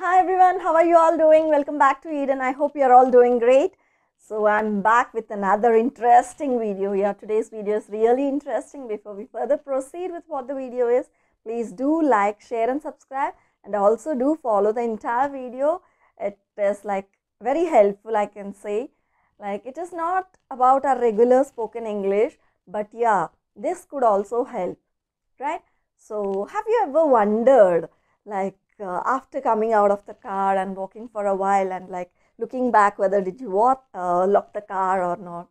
Hi everyone, how are you all doing? Welcome back to Eden. I hope you're all doing great. So I'm back with another interesting video. Yeah, today's video is really interesting. Before we further proceed with what the video is, please do like, share and subscribe and also do follow the entire video. It is like very helpful I can say. Like it is not about our regular spoken English, but yeah, this could also help, right? So have you ever wondered like uh, after coming out of the car and walking for a while and like looking back whether did you what, uh, lock the car or not.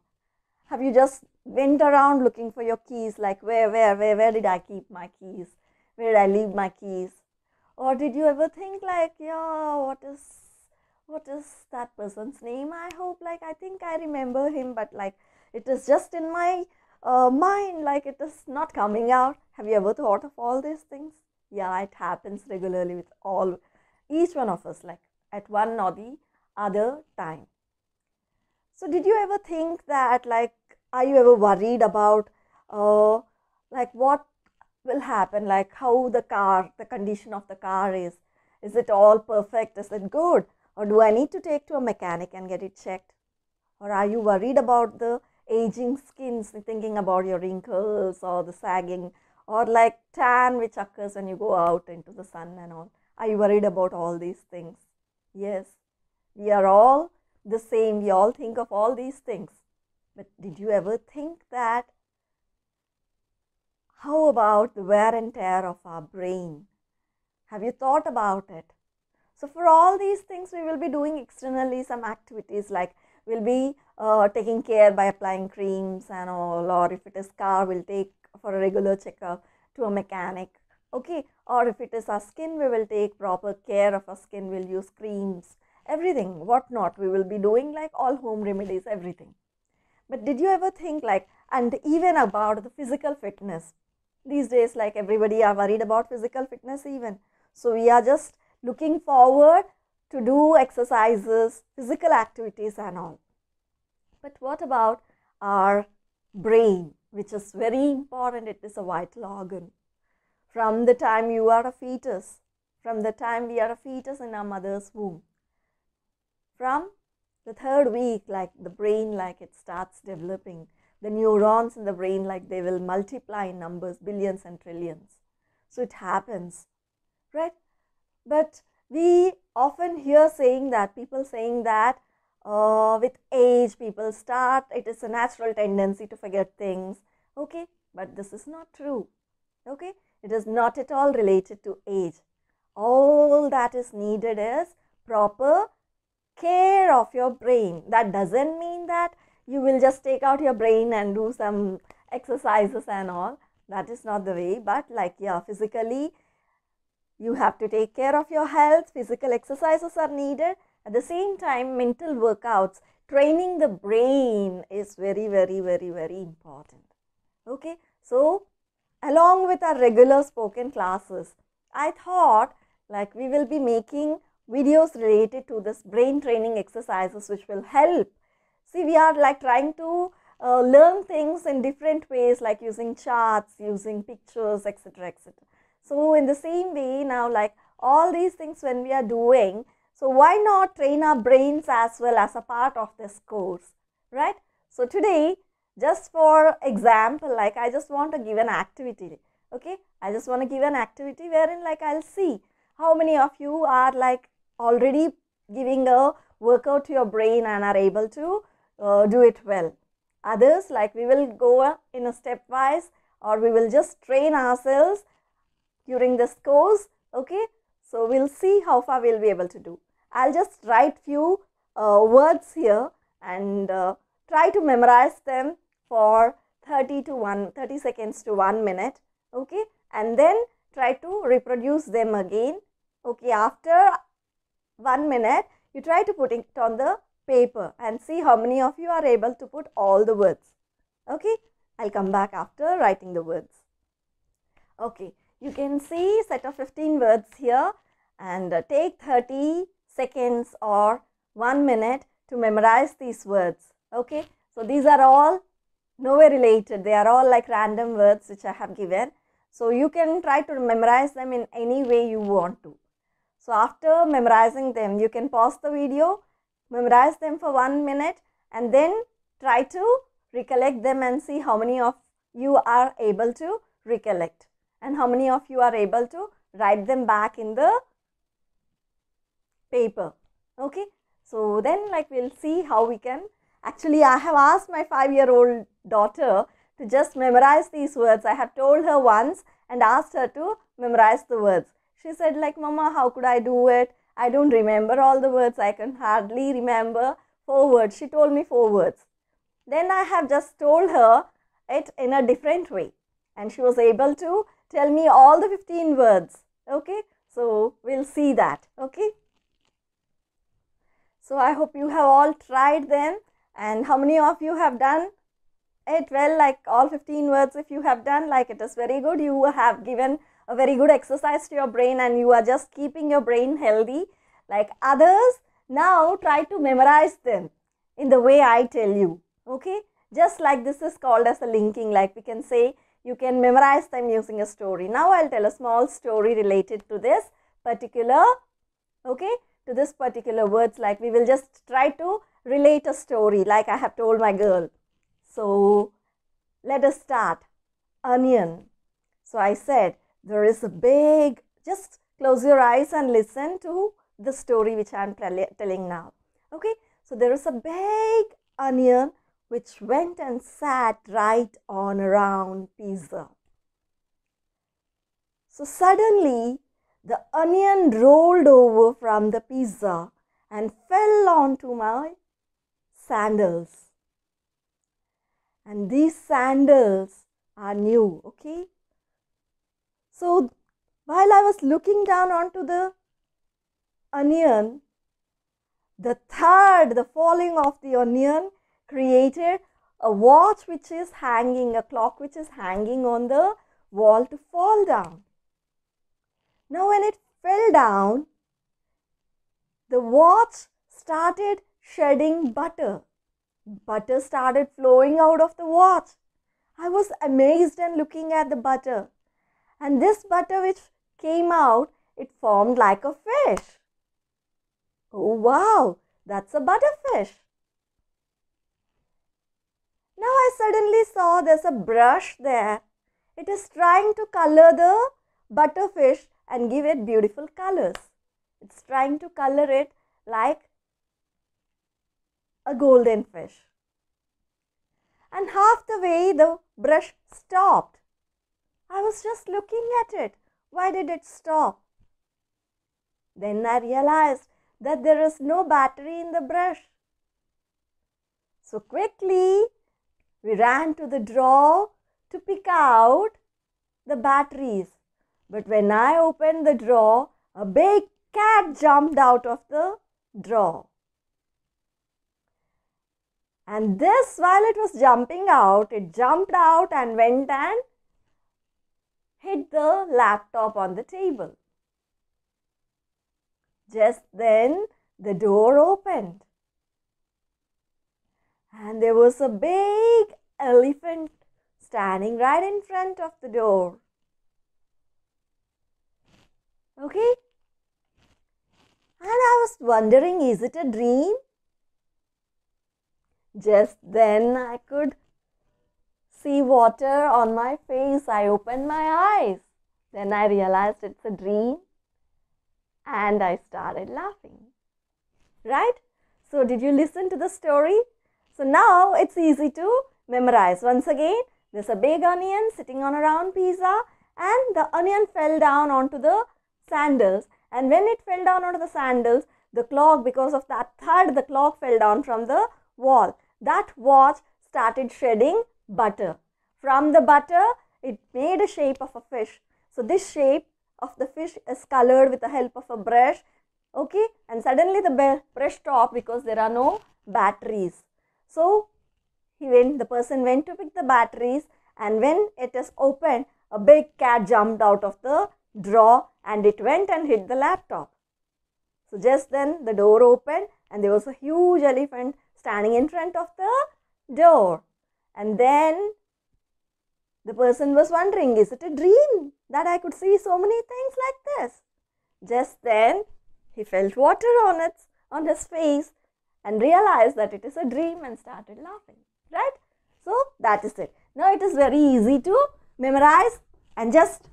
Have you just went around looking for your keys like where where where where did i keep my keys? Where did i leave my keys? Or did you ever think like yeah what is what is that person's name? I hope like i think i remember him but like it is just in my uh, mind like it is not coming out. Have you ever thought of all these things yeah it happens regularly with all each one of us like at one or the other time. So did you ever think that like are you ever worried about uh like what will happen? Like how the car the condition of the car is? Is it all perfect? Is it good? Or do i need to take to a mechanic and get it checked? Or are you worried about the aging skins thinking about your wrinkles or the sagging or like tan which occurs when you go out into the sun and all. Are you worried about all these things? Yes. We are all the same. We all think of all these things. But did you ever think that? How about the wear and tear of our brain? Have you thought about it? So for all these things we will be doing externally some activities like we'll be uh, taking care by applying creams and all or if it is car we'll take for a regular checkup to a mechanic. Okay or if it is our skin we will take proper care of our skin. We'll use creams everything what not. We will be doing like all home remedies everything. But did you ever think like and even about the physical fitness? These days like everybody are worried about physical fitness even. So we are just looking forward to do exercises physical activities and all but what about our brain which is very important? It is a vital organ. From the time you are a fetus from the time we are a fetus in our mother's womb from the third week like the brain like it starts developing the neurons in the brain like they will multiply in numbers billions and trillions. So it happens right? But we often hear saying that people saying that uh, with age people start it is a natural tendency to forget things okay? But this is not true okay? It is not at all related to age. All that is needed is proper care of your brain. That doesn't mean that you will just take out your brain and do some exercises and all. That is not the way but like yeah physically you have to take care of your health. Physical exercises are needed at the same time mental workouts training the brain is very very very very important. Okay? So along with our regular spoken classes i thought like we will be making videos related to this brain training exercises which will help. See we are like trying to uh, learn things in different ways like using charts using pictures etc etc so in the same way now like all these things when we are doing so why not train our brains as well as a part of this course right? So today just for example like i just want to give an activity okay? I just want to give an activity wherein like i'll see how many of you are like already giving a workout to your brain and are able to uh, do it well. Others like we will go in a stepwise or we will just train ourselves during this course okay? So we'll see how far we'll be able to do i'll just write few uh, words here and uh, try to memorize them for 30 to 1 30 seconds to 1 minute okay? And then try to reproduce them again okay? After 1 minute you try to put it on the paper and see how many of you are able to put all the words okay? I'll come back after writing the words. Okay you can see set of 15 words here and uh, take 30 seconds or 1 minute to memorize these words okay? So these are all nowhere related. They are all like random words which i have given. So you can try to memorize them in any way you want to. So after memorizing them, you can pause the video, memorize them for one minute and then try to recollect them and see how many of you are able to recollect and how many of you are able to write them back in the paper. Okay. So then like we'll see how we can actually I have asked my 5 year old daughter to just memorize these words. I have told her once and asked her to memorize the words. She said like mama how could I do it? I don't remember all the words. I can hardly remember four words. She told me four words. Then I have just told her it in a different way and she was able to tell me all the 15 words. Okay. So we'll see that. Okay. So I hope you have all tried them. And how many of you have done it? Well like all 15 words if you have done like it is very good. You have given a very good exercise to your brain and you are just keeping your brain healthy. Like others now try to memorize them in the way I tell you okay? Just like this is called as a linking like we can say you can memorize them using a story. Now I'll tell a small story related to this particular okay to this particular words like we will just try to relate a story like I have told my girl so let us start. Onion. So I said there is a big, just close your eyes and listen to the story which I am telling now. Okay. So there is a big onion which went and sat right on a round pizza. So suddenly the onion rolled over from the pizza and fell onto my sandals. And these sandals are new okay? So while i was looking down onto the onion the third the falling of the onion created a watch which is hanging a clock which is hanging on the wall to fall down now when it fell down the watch started shedding butter Butter started flowing out of the watch. I was amazed and looking at the butter. And this butter which came out, it formed like a fish. Oh wow, that's a butterfish. Now I suddenly saw there's a brush there. It is trying to color the butterfish and give it beautiful colors. It's trying to color it like a golden fish. And half the way the brush stopped. I was just looking at it. Why did it stop? Then I realized that there is no battery in the brush. So quickly we ran to the drawer to pick out the batteries. But when I opened the drawer, a big cat jumped out of the drawer. And this, while it was jumping out, it jumped out and went and hit the laptop on the table. Just then, the door opened. And there was a big elephant standing right in front of the door. Okay? And I was wondering, is it a dream? Just then I could see water on my face. I opened my eyes. Then I realized it's a dream and I started laughing. Right? So, did you listen to the story? So, now it's easy to memorize. Once again, there's a big onion sitting on a round pizza and the onion fell down onto the sandals. And when it fell down onto the sandals, the clock, because of that thud, the clock fell down from the wall that watch started shedding butter. From the butter, it made a shape of a fish. So, this shape of the fish is colored with the help of a brush. Okay, and suddenly the brush stopped because there are no batteries. So, he went, the person went to pick the batteries and when it is opened, a big cat jumped out of the drawer and it went and hit the laptop. So, just then the door opened and there was a huge elephant standing in front of the door. And then the person was wondering, is it a dream that I could see so many things like this? Just then he felt water on its on his face and realized that it is a dream and started laughing. Right? So that is it. Now it is very easy to memorize and just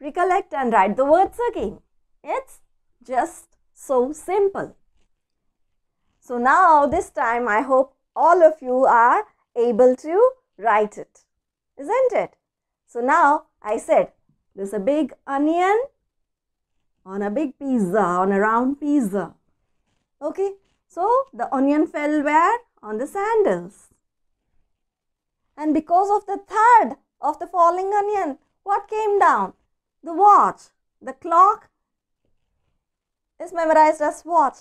recollect and write the words again. It's just so simple. So now this time I hope all of you are able to write it. Isn't it? So now I said there's a big onion on a big pizza, on a round pizza. Okay, so the onion fell where? On the sandals. And because of the thud of the falling onion, what came down? The watch. The clock is memorized as watch.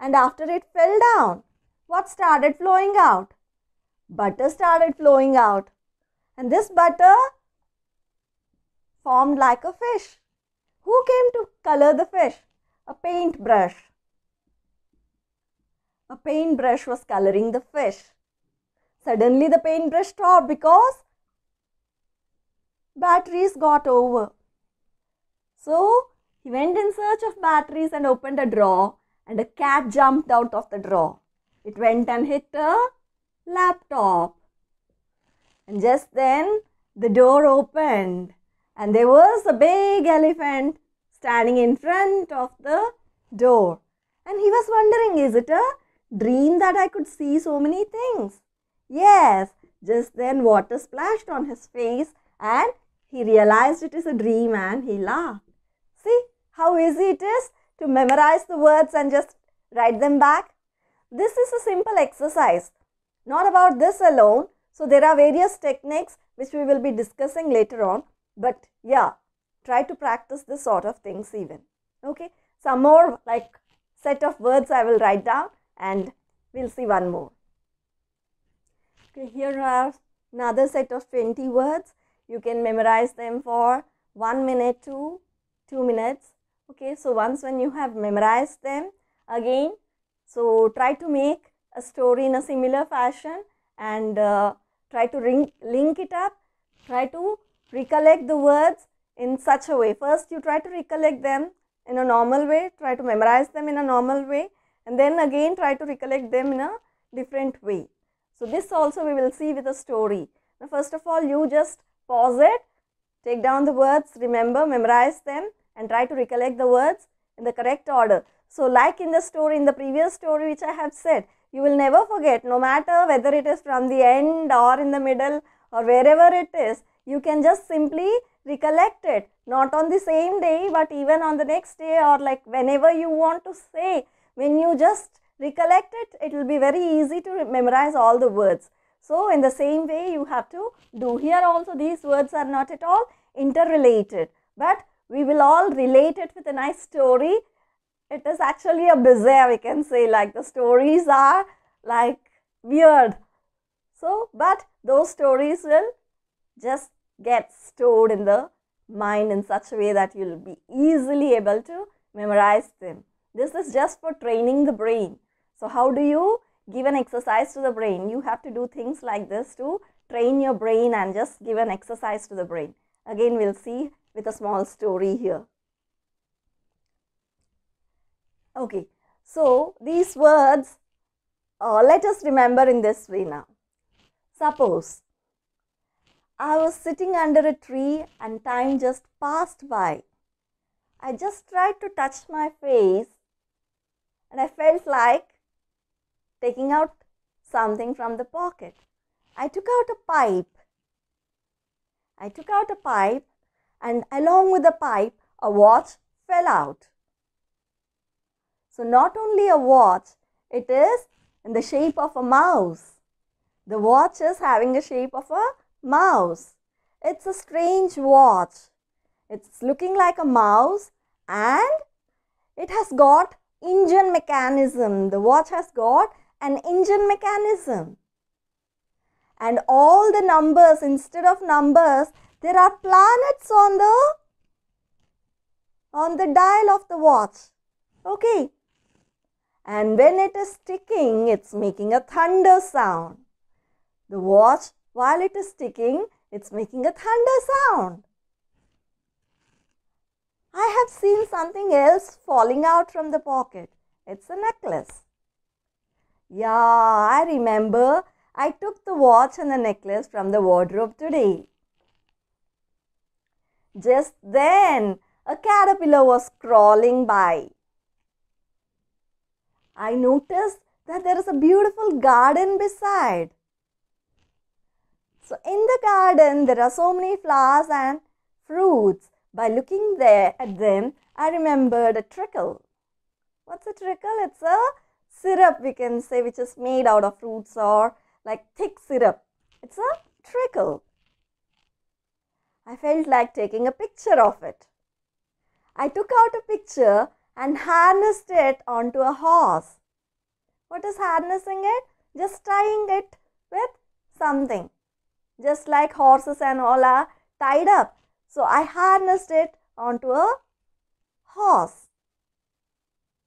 And after it fell down, what started flowing out? Butter started flowing out. And this butter formed like a fish. Who came to color the fish? A paintbrush. A paintbrush was coloring the fish. Suddenly the paintbrush stopped because batteries got over. So he went in search of batteries and opened a drawer and a cat jumped out of the drawer. It went and hit a laptop. And just then the door opened and there was a big elephant standing in front of the door. And he was wondering, is it a dream that I could see so many things? Yes, just then water splashed on his face and he realized it is a dream and he laughed. See how easy it is to memorize the words and just write them back? This is a simple exercise. Not about this alone. So there are various techniques which we will be discussing later on. But yeah, try to practice this sort of things even. Okay. Some more like set of words I will write down and we'll see one more. Okay, here are another set of 20 words. You can memorize them for 1 minute to 2 minutes. Okay, so once when you have memorized them again, so try to make a story in a similar fashion and uh, try to ring, link it up. Try to recollect the words in such a way. First, you try to recollect them in a normal way, try to memorize them in a normal way and then again try to recollect them in a different way. So, this also we will see with a story. Now, first of all, you just pause it, take down the words, remember, memorize them and try to recollect the words in the correct order. So, like in the story, in the previous story which I have said, you will never forget no matter whether it is from the end or in the middle or wherever it is, you can just simply recollect it not on the same day but even on the next day or like whenever you want to say when you just recollect it, it will be very easy to memorize all the words. So, in the same way you have to do here also these words are not at all interrelated, but we will all relate it with a nice story. It is actually a bizarre we can say like the stories are like weird. So, but those stories will just get stored in the mind in such a way that you will be easily able to memorize them. This is just for training the brain. So, how do you give an exercise to the brain? You have to do things like this to train your brain and just give an exercise to the brain. Again, we'll see with a small story here. Okay, so these words, uh, let us remember in this way now. Suppose I was sitting under a tree and time just passed by. I just tried to touch my face and I felt like taking out something from the pocket. I took out a pipe. I took out a pipe and along with the pipe, a watch fell out. So, not only a watch, it is in the shape of a mouse. The watch is having a shape of a mouse. It's a strange watch. It's looking like a mouse and it has got engine mechanism. The watch has got an engine mechanism. And all the numbers, instead of numbers, there are planets on the on the dial of the watch. Okay. And when it is ticking, it's making a thunder sound. The watch, while it is ticking, it's making a thunder sound. I have seen something else falling out from the pocket. It's a necklace. Yeah, I remember I took the watch and the necklace from the wardrobe today. Just then, a caterpillar was crawling by. I noticed that there is a beautiful garden beside. So, in the garden, there are so many flowers and fruits. By looking there at them, I remembered a trickle. What's a trickle? It's a syrup, we can say, which is made out of fruits or like thick syrup. It's a trickle. I felt like taking a picture of it. I took out a picture and harnessed it onto a horse. What is harnessing it? Just tying it with something. Just like horses and all are tied up. So I harnessed it onto a horse.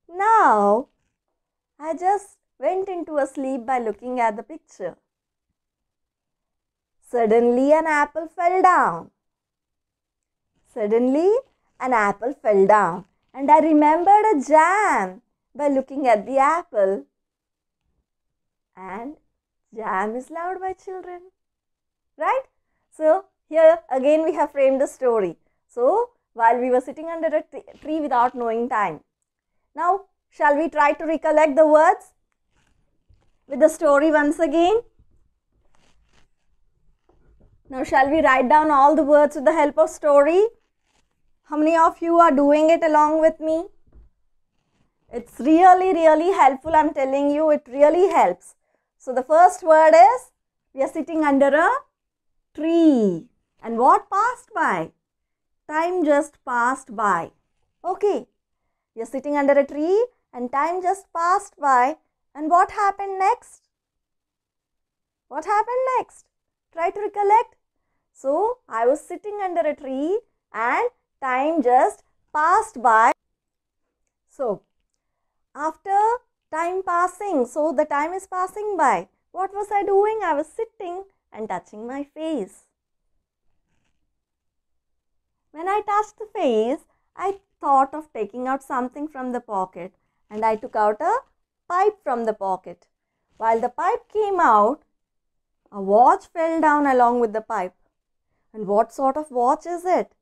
Now I just went into a sleep by looking at the picture. Suddenly an apple fell down. Suddenly, an apple fell down, and I remembered a jam by looking at the apple. And jam is loved by children, right? So, here again we have framed the story. So, while we were sitting under a tree without knowing time. Now, shall we try to recollect the words with the story once again? Now, shall we write down all the words with the help of story? How many of you are doing it along with me? It's really, really helpful. I'm telling you, it really helps. So, the first word is we are sitting under a tree. And what passed by? Time just passed by. Okay. We are sitting under a tree and time just passed by. And what happened next? What happened next? Try to recollect. So, I was sitting under a tree and time just passed by. So, after time passing, so the time is passing by. What was I doing? I was sitting and touching my face. When I touched the face, I thought of taking out something from the pocket and I took out a pipe from the pocket. While the pipe came out, a watch fell down along with the pipe. And what sort of watch is it?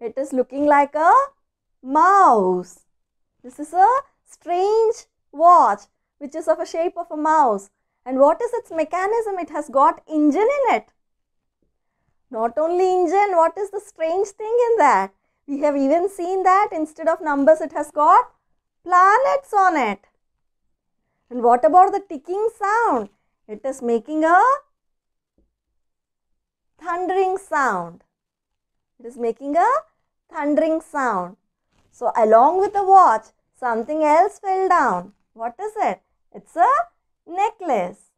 It is looking like a mouse. This is a strange watch which is of a shape of a mouse. And what is its mechanism? It has got engine in it. Not only engine, what is the strange thing in that? We have even seen that instead of numbers it has got planets on it. And what about the ticking sound? It is making a thundering sound. It is making a thundering sound. So, along with the watch, something else fell down. What is it? It's a necklace.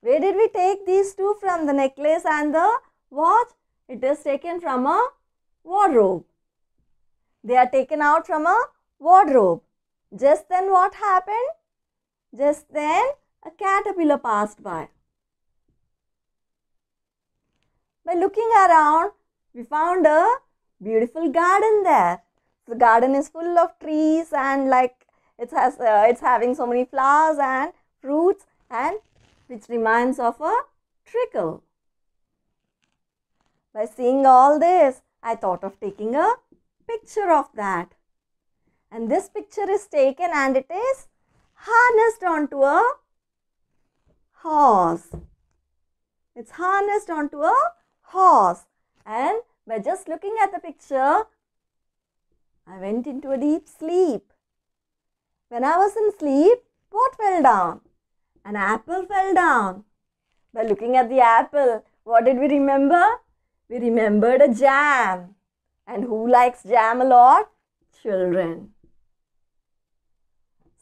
Where did we take these two from? The necklace and the watch? It is taken from a wardrobe. They are taken out from a wardrobe. Just then what happened? Just then a caterpillar passed by. By looking around, we found a beautiful garden there. The garden is full of trees and like it has uh, it's having so many flowers and fruits and which reminds of a trickle. By seeing all this, I thought of taking a picture of that. And this picture is taken and it is harnessed onto a horse. It's harnessed onto a horse and by just looking at the picture, I went into a deep sleep. When I was in sleep, what fell down? An apple fell down. By looking at the apple, what did we remember? We remembered a jam. And who likes jam a lot? Children.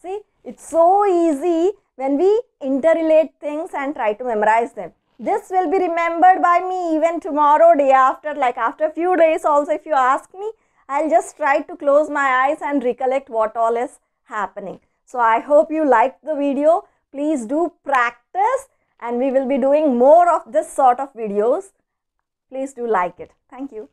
See, it's so easy when we interrelate things and try to memorize them. This will be remembered by me even tomorrow, day after, like after a few days also if you ask me, I'll just try to close my eyes and recollect what all is happening. So I hope you liked the video. Please do practice and we will be doing more of this sort of videos. Please do like it. Thank you.